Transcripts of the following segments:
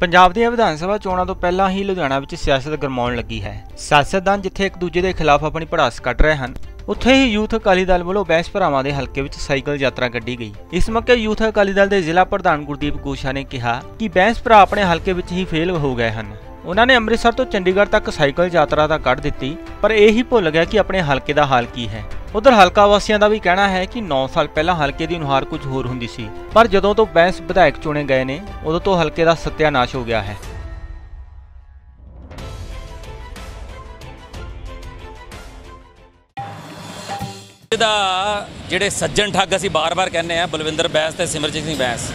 ਪੰਜਾਬ ਦੀਆਂ ਵਿਧਾਨ ਸਭਾ ਚੋਣਾਂ ਤੋਂ ਪਹਿਲਾਂ ਹੀ ਲੁਧਿਆਣਾ ਵਿੱਚ ਸਿਆਸਤ ਗਰਮਾਉਣ ਲੱਗੀ ਹੈ। ਸਿਆਸਤਦਾਨ ਜਿੱਥੇ ਇੱਕ ਦੂਜੇ ਦੇ ਖਿਲਾਫ ਆਪਣੀ ਪੜਾਸ ਕੱਢ ਰਹੇ ਹਨ, ਉੱਥੇ ਹੀ ਯੂਥ ਅਕਾਲੀ ਦਲ ਵੱਲੋਂ ਬੈਂਸ ਭਰਾਵਾਂ ਦੇ ਹਲਕੇ ਵਿੱਚ ਸਾਈਕਲ ਯਾਤਰਾ ਕੱਢੀ ਗਈ। ਇਸ ਮੌਕੇ ਯੂਥ ਅਕਾਲੀ ਦਲ ਦੇ ਜ਼ਿਲ੍ਹਾ ਪ੍ਰਧਾਨ ਗੁਰਦੀਪ ਗੋਸ਼ਾ ਨੇ ਕਿਹਾ ਕਿ ਬੈਂਸ ਭਰਾ ਆਪਣੇ ਹਲਕੇ ਵਿੱਚ ਹੀ ਫੇਲ ਹੋ ਗਏ ਹਨ। ਉਹਨਾਂ ਨੇ ਅੰਮ੍ਰਿਤਸਰ ਤੋਂ ਚੰਡੀਗੜ੍ਹ ਤੱਕ ਸਾਈਕਲ ਯਾਤਰਾ ਤਾਂ ਕੱਢ ਦਿੱਤੀ, ਪਰ ਇਹ ਹੀ ਭੁੱਲ ਗਿਆ ਕਿ ਆਪਣੇ ਹਲਕੇ ਦਾ ਹਾਲ ਕੀ ਹੈ। ਉਧਰ ਹਲਕਾ ਵਾਸੀਆਂ ਦਾ ਵੀ ਕਹਿਣਾ ਹੈ ਕਿ 9 ਸਾਲ ਪਹਿਲਾਂ ਹਲਕੇ ਦੀ ਨੁਹਾਰ ਕੁਝ ਹੋਰ ਹੁੰਦੀ ਸੀ। ਪਰ ਜਦੋਂ ਤੋਂ ਬੈਂਸ ਵਿਧਾਇਕ ਚੁਣੇ ਗਏ ਨੇ, ਉਦੋਂ ਤੋਂ ਹਲਕੇ ਦਾ ਸਤਿਆਨਾਸ਼ ਹੋ ਗਿਆ ਹੈ। ਇਹਦਾ ਜਿਹੜੇ ਸੱਜਣ ਠੱਗ ਅਸੀਂ ਬਾਰ-ਬਾਰ ਕਹਿੰਦੇ ਆ, ਬਲਵਿੰਦਰ ਬੈਂਸ ਤੇ ਸਿਮਰਜੀਤ ਸਿੰਘ ਬੈਂਸ,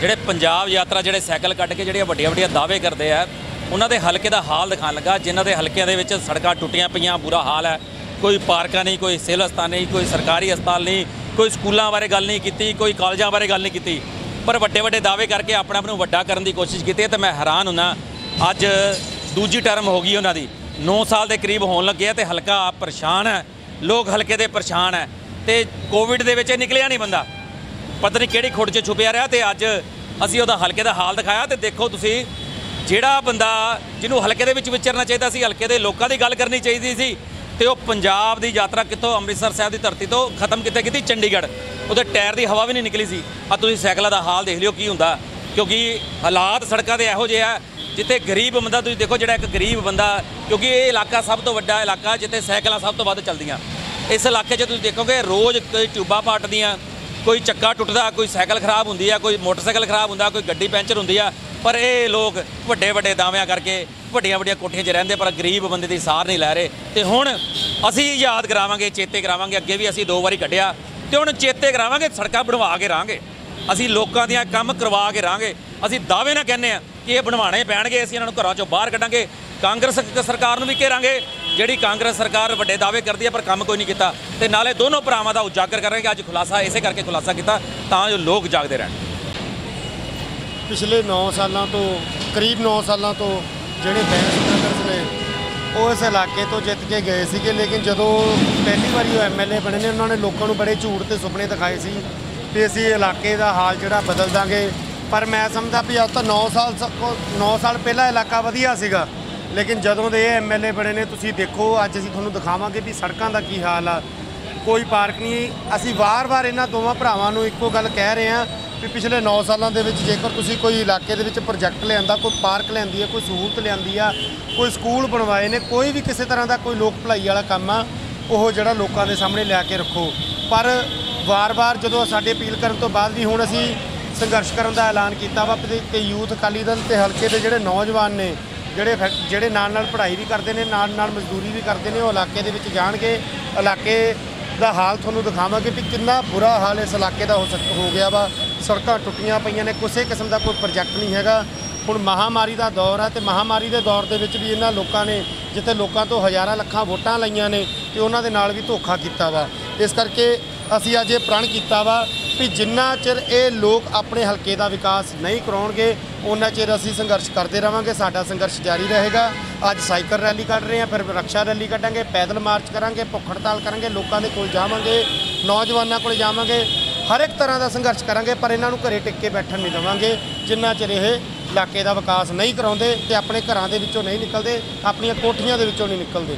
ਜਿਹੜੇ ਪੰਜਾਬ ਯਾਤਰਾ ਜਿਹੜੇ ਸਾਈਕਲ ਕੱਢ ਕੇ ਜਿਹੜੀਆਂ ਵੱਡੀਆਂ ਵੱਡੀਆਂ ਦਾਅਵੇ ਕਰਦੇ ਆ, ਉਹਨਾਂ ਦੇ ਹਲਕੇ ਦਾ ਹਾਲ ਦਿਖਾਣ ਲੱਗਾ, ਜਿਨ੍ਹਾਂ ਦੇ ਹਲਕਿਆਂ ਦੇ ਵਿੱਚ ਸੜਕਾਂ ਟੁੱਟੀਆਂ ਪਈਆਂ, ਬੁਰਾ ਹਾਲ ਹੈ। ਕੋਈ ਪਾਰਕਾਂ ਨਹੀਂ, ਕੋਈ ਸਿਹਤ ਹਸਪਤਾਲ ਨਹੀਂ, ਕੋਈ ਸਰਕਾਰੀ ਹਸਪਤਾਲ ਨਹੀਂ, ਕੋਈ ਸਕੂਲਾਂ ਬਾਰੇ ਗੱਲ ਨਹੀਂ ਕੀਤੀ, ਕੋਈ ਕਾਲਜਾਂ ਬਾਰੇ ਗੱਲ ਨਹੀਂ ਕੀਤੀ। ਪਰ ਵੱਡੇ ਵੱਡੇ ਦਾਅਵੇ ਕਰਕੇ ਆਪਣੇ ਆਪ ਨੂੰ ਵੱਡਾ ਕਰਨ ਦੀ ਕੋਸ਼ਿਸ਼ ਕੀਤੀ ਹੈ ਤੇ ਮੈਂ ਹੈਰਾਨ ਹੁੰਨਾ, ਅੱਜ ਦੂਜੀ ਟਰਮ ਹੋ ਗਈ ਉਹਨਾਂ ਦੀ। 9 ਸਾਲ ਦੇ ਕਰੀਬ ਹੋਣ ਲੱਗੇ ਆ ਤੇ ਹਲਕਾ ਪਰੇਸ਼ਾਨ ਹੈ, ਲੋਕ ਹਲਕੇ ਦੇ ਪਰੇਸ਼ਾਨ ਹੈ ਤੇ ਕੋਵਿਡ ਦੇ ਵਿੱਚ ਇਹ ਨਿਕਲਿਆ ਨਹੀਂ ਬੰਦਾ। ਪਤਾ ਨਹੀਂ ਕਿਹੜੀ ਖੁੱਡ 'ਚ ਛੁਪਿਆ ਰਿਹਾ ਤੇ ਅੱਜ ਅਸੀਂ ਉਹਦਾ ਹਲਕੇ ਦਾ ਹਾਲ ਦਿਖਾਇਆ ਤੇ ਦੇਖੋ ਤੁਸੀਂ, ਜਿਹੜਾ ਬੰਦਾ ਜਿਹਨੂੰ ਹਲਕੇ ਦੇ ਵਿੱਚ ਵਿਚਰਨਾ ਚਾਹੀਦਾ ਸੀ, ਹਲਕੇ ਦੇ ਲੋਕਾਂ ਦੀ ਗੱਲ ਕਰਨੀ ਚਾਹੀਦੀ ਸੀ ਤੇ ਉਹ ਪੰਜਾਬ ਦੀ ਯਾਤਰਾ ਕਿੱਥੋਂ, ਅੰਮ੍ਰਿਤਸਰ ਸਾਹਿਬ ਦੀ ਧਰਤੀ ਤੋਂ ਖਤਮ ਕਿੱਥੇ ਕੀਤੀ? ਚੰਡੀਗੜ੍ਹ। ਉਹਦੇ ਟਾਇਰ ਦੀ ਹਵਾ ਵੀ ਨਹੀਂ ਨਿਕਲੀ ਸੀ। ਆ ਤੁਸੀਂ ਸਾਈਕਲਾਂ ਦਾ ਹਾਲ ਦੇਖ ਲਿਓ, ਕੀ ਹੁੰਦਾ? ਕਿਉਂਕਿ ਹਾਲਾਤ ਸੜਕਾਂ ਦੇ ਇਹੋ ਜਿਹੇ ਆ, ਜਿੱਥੇ ਗਰੀਬ ਬੰਦਾ, ਤੁਸੀਂ ਦੇਖੋ ਜਿਹੜਾ ਇੱਕ ਗਰੀਬ ਬੰਦਾ, ਕਿਉਂਕਿ ਇਹ ਇਲਾਕਾ ਸਭ ਤੋਂ ਵੱਡਾ ਇਲਾਕਾ, ਜਿੱਥੇ ਸਾਈਕਲਾਂ ਸਭ ਤੋਂ ਵੱਧ ਚੱਲਦੀਆਂ। ਇਸ ਇਲਾਕੇ 'ਚ ਤੁਸੀਂ ਦੇਖੋਗੇ, ਰੋਜ਼ ਕੋਈ ਟਿਊਬਾਂ ਪਾਟਦੀਆਂ, ਕੋਈ ਚੱਕਾ ਟੁੱਟਦਾ, ਕੋਈ ਸਾਈਕਲ ਖਰਾਬ ਹੁੰਦੀ ਆ, ਕੋਈ ਮੋਟਰਸਾਈਕਲ ਖਰਾਬ ਹੁੰਦਾ, ਕੋਈ ਗੱਡੀ ਪੈਂਚਰ ਹੁੰਦੀ ਆ। ਪਰ ਇਹ ਲੋਕ ਵੱਡੇ ਵੱਡੇ ਦਾਅਵਿਆਂ ਕਰਕੇ ਵੱਡੀਆਂ ਵੱਡੀਆਂ ਕੋਠੀਆਂ 'ਚ ਰਹਿੰਦੇ, ਪਰ ਗਰੀਬ ਬੰਦੇ ਦੀ ਸਾਰ ਨਹੀਂ ਲੈ ਰਹੇ। ਤੇ ਹੁਣ ਅਸੀਂ ਯਾਦ ਕਰਾਵਾਂਗੇ, ਚੇਤੇ ਕਰਾਵਾਂਗੇ, ਅੱਗੇ ਵੀ ਅਸੀਂ ਦੋ ਵਾਰੀ ਕੱਢਿਆ। ਤੇ ਹੁਣ ਚੇਤੇ ਕਰਾਵਾਂਗੇ, ਸੜਕਾਂ ਬਣਵਾ ਕੇ ਰਾਂਗੇ। ਅਸੀਂ ਲੋਕਾਂ ਦੀਆਂ ਕੰਮ ਕਰਵਾ ਕੇ ਰਾਂਗੇ। ਅਸੀਂ ਦਾਅਵੇ ਨਾਲ ਕਹਿੰਦੇ ਆ ਕਿ ਇਹ ਬਣਵਾਣੇ ਪੈਣਗੇ, ਅਸੀਂ ਇਹਨਾਂ ਨੂੰ ਘਰਾਂ ਚੋਂ ਬਾਹਰ ਕੱਢਾਂਗੇ। ਕਾਂਗਰਸ ਸਰਕਾਰ ਨੂੰ ਵੀ ਘੇਰਾਂਗੇ। ਜਿਹੜੀ ਕਾਂਗਰਸ ਸਰਕਾਰ ਵੱਡੇ ਦਾਅਵੇ ਕਰਦੀ ਹੈ, ਪਰ ਕੰਮ ਕੋਈ ਨਹੀਂ ਕੀਤਾ। ਤੇ ਨਾਲੇ ਦੋਨੋਂ ਭਰਾਵਾਂ ਦਾ ਉਜਾਗਰ ਕਰਾਂਗੇ ਅੱਜ ਖੁਲਾਸਾ ਇਸੇ ਕਰਕੇ ਖੁਲਾਸਾ ਕੀਤਾ ਤਾਂ ਜੋ ਲੋਕ ਜਾਗਦੇ ਰਹਿਣ। ਪਿਛਲੇ 9 ਸਾਲਾਂ ਤੋਂ, ਕਰੀਬ 9 ਸਾਲਾਂ ਤੋਂ ਜਿਹੜੇ ਬੈਂਸ ਬ੍ਰਦਰਸ ਨੇ, ਉਹ ਇਸ ਇਲਾਕੇ ਤੋਂ ਜਿੱਤ ਕੇ ਗਏ ਸੀਗੇ। ਲੇਕਿਨ ਜਦੋਂ ਪਹਿਲੀ ਵਾਰੀ ਉਹ ਐਮਐਲਏ ਬਣੇ ਨੇ, ਉਹਨਾਂ ਨੇ ਲੋਕਾਂ ਨੂੰ ਬੜੇ ਝੂਠ ਤੇ ਸੁਪਨੇ ਦਿਖਾਏ ਸੀ ਕਿ ਅਸੀਂ ਇਲਾਕੇ ਦਾ ਹਾਲ ਜਿਹੜਾ ਬਦਲ ਦਾਂਗੇ। ਪਰ ਮੈਂ ਸਮਝਦਾ ਵੀ ਅੱਜ ਤਾਂ 9 ਸਾਲ 9 ਸਾਲ ਪਹਿਲਾਂ ਇਲਾਕਾ ਵਧੀਆ ਸੀਗਾ। ਲੇਕਿਨ ਜਦੋਂ ਦੇ ਇਹ ਐਮਐਲਏ ਬਣੇ ਨੇ, ਤੁਸੀਂ ਦੇਖੋ, ਅੱਜ ਅਸੀਂ ਤੁਹਾਨੂੰ ਦਿਖਾਵਾਂਗੇ ਵੀ ਸੜਕਾਂ ਦਾ ਕੀ ਹਾਲ ਆ। ਕੋਈ ਪਾਰਕ ਨਹੀਂ, ਅਸੀਂ ਵਾਰ-ਵਾਰ ਇਹਨਾਂ ਦੋਵਾਂ ਭਰਾਵਾਂ ਨੂੰ ਇੱਕੋ ਗੱਲ ਕਹਿ ਰਹੇ ਹਾਂ ਵੀ ਪਿਛਲੇ 9 ਸਾਲਾਂ ਦੇ ਵਿੱਚ ਜੇਕਰ ਤੁਸੀਂ ਕੋਈ ਇਲਾਕੇ ਦੇ ਵਿੱਚ ਪ੍ਰੋਜੈਕਟ ਲਿਆਂਦਾ, ਕੋਈ ਪਾਰਕ ਲਿਆਂਦੀ ਹੈ, ਕੋਈ ਸਹੂਲਤ ਲਿਆਂਦੀ ਆ, ਕੋਈ ਸਕੂਲ ਬਣਵਾਏ ਨੇ, ਕੋਈ ਵੀ ਕਿਸੇ ਤਰ੍ਹਾਂ ਦਾ ਕੋਈ ਲੋਕ ਭਲਾਈ ਵਾਲਾ ਕੰਮ ਆ, ਉਹ ਜਿਹੜਾ ਲੋਕਾਂ ਦੇ ਸਾਹਮਣੇ ਲਿਆ ਕੇ ਰੱਖੋ। ਪਰ ਵਾਰ-ਵਾਰ ਜਦੋਂ ਸਾਡੇ ਅਪੀਲ ਕਰਨ ਤੋਂ ਬਾਅਦ ਵੀ ਹੁਣ ਅਸੀਂ ਸੰਘਰਸ਼ ਕਰਨ ਦਾ ਐਲਾਨ ਕੀਤਾ ਵਾ, ਤੇ ਯੂਥ ਅਕਾਲੀ ਦਲ ਤੇ ਹਲਕੇ ਦੇ ਜਿਹੜੇ ਨੌਜਵਾਨ ਨੇ, ਜਿਹੜੇ ਜਿਹੜੇ ਨਾਲ ਨਾਲ ਪੜ੍ਹਾਈ ਵੀ ਕਰਦੇ ਨੇ ਨਾਲ ਨਾਲ ਮਜ਼ਦੂਰੀ ਵੀ ਕਰਦੇ ਨੇ, ਉਹ ਇਲਾਕੇ ਦੇ ਵਿੱਚ ਜਾਣਗੇ। ਇਲਾਕੇ ਦਾ ਹਾਲ ਤੁਹਾਨੂੰ ਦਿਖਾਵਾਂਗੇ ਕਿ ਕਿੰਨਾ ਬੁਰਾ ਹਾਲ ਇਸ ਇਲਾਕੇ ਦਾ ਹੋ ਸਕ ਹੋ ਗਿਆ ਵਾ। ਸੜਕਾਂ ਟੁੱਟੀਆਂ ਪਈਆਂ ਨੇ, ਕਿਸੇ ਕਿਸਮ ਦਾ ਕੋਈ ਪ੍ਰੋਜੈਕਟ ਨਹੀਂ ਹੈਗਾ। ਹੁਣ ਮਹਾਮਾਰੀ ਦਾ ਦੌਰ ਹੈ ਤੇ ਮਹਾਮਾਰੀ ਦੇ ਦੌਰ ਦੇ ਵਿੱਚ ਵੀ ਇਹਨਾਂ ਲੋਕਾਂ ਨੇ, ਜਿੱਥੇ ਲੋਕਾਂ ਤੋਂ ਹਜ਼ਾਰਾਂ ਲੱਖਾਂ ਵੋਟਾਂ ਲਈਆਂ ਨੇ, ਤੇ ਉਹਨਾਂ ਦੇ ਨਾਲ ਵੀ ਧੋਖਾ ਕੀਤਾ ਵਾ। ਇਸ ਕਰਕੇ ਅਸੀਂ ਅੱਜ ਇਹ ਪ੍ਰਣ ਕੀਤਾ ਵਾ ਵੀ ਜਿੰਨਾ ਚਿਰ ਇਹ ਲੋਕ ਆਪਣੇ ਹਲਕੇ ਦਾ ਵਿਕਾਸ ਨਹੀਂ ਕਰਾਉਣਗੇ ਉਹਨਾਂ ਚਿਰ ਅਸੀਂ ਸੰਘਰਸ਼ ਕਰਦੇ ਰਵਾਂਗੇ, ਸਾਡਾ ਸੰਘਰਸ਼ ਜਾਰੀ ਰਹੇਗਾ। ਅੱਜ ਸਾਈਕਲ ਰੈਲੀ ਕੱਢ ਰਹੇ ਹਾਂ, ਫਿਰ ਰਕਸ਼ਾ ਰੈਲੀ ਕੱਢਾਂਗੇ, ਪੈਦਲ ਮਾਰਚ ਕਰਾਂਗੇ, ਭੁੱਖ ਹੜਤਾਲ ਕਰਾਂਗੇ, ਲੋਕਾਂ ਦੇ ਕੋਲ ਜਾਵਾਂਗੇ, ਨੌਜਵਾਨਾਂ ਕੋਲ ਜਾਵਾਂਗੇ। ਹਰ ਇੱਕ ਤਰ੍ਹਾਂ ਦਾ ਸੰਘਰਸ਼ ਕਰਾਂਗੇ, ਪਰ ਇਹਨਾਂ ਨੂੰ ਘਰੇ ਟਿੱਕ ਕੇ ਬੈਠਣ ਨਹੀਂ ਦੇਵਾਂਗੇ। ਜਿੰਨਾ ਚਿਰ ਇਹ ਇਲਾਕੇ ਦਾ ਵਿਕਾਸ ਨਹੀਂ ਕਰਾਉਂਦੇ ਤੇ ਆਪਣੇ ਘਰਾਂ ਦੇ ਵਿੱਚੋਂ ਨਹੀਂ ਨਿਕਲਦੇ, ਆਪਣੀਆਂ ਕੋਠੀਆਂ ਦੇ ਵਿੱਚੋਂ ਨਹੀਂ ਨਿਕਲਦੇ।